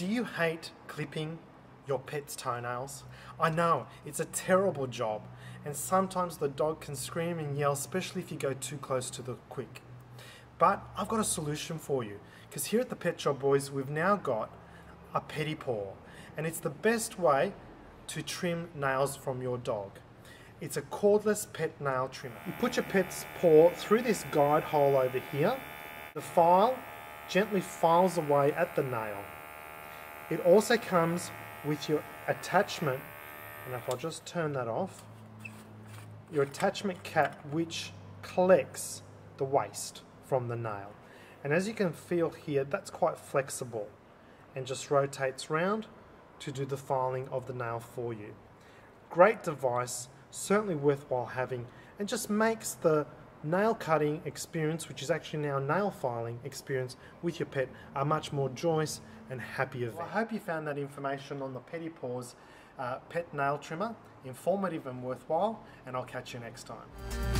Do you hate clipping your pet's toenails? I know, it's a terrible job, and sometimes the dog can scream and yell, especially if you go too close to the quick. But I've got a solution for you, because here at the Pet Shop Boys, we've now got a Pedi Paw, and it's the best way to trim nails from your dog. It's a cordless pet nail trimmer. You put your pet's paw through this guide hole over here. The file gently files away at the nail. It also comes with your attachment, and if I just turn that off, your attachment cap which collects the waste from the nail. And as you can feel here, that's quite flexible and just rotates round to do the filing of the nail for you. Great device, certainly worthwhile having, and just makes the nail cutting experience, which is actually now nail filing experience with your pet, a much more joyous and happy event. Well, I hope you found that information on the Pedi Paws uh, pet nail trimmer informative and worthwhile, and I'll catch you next time.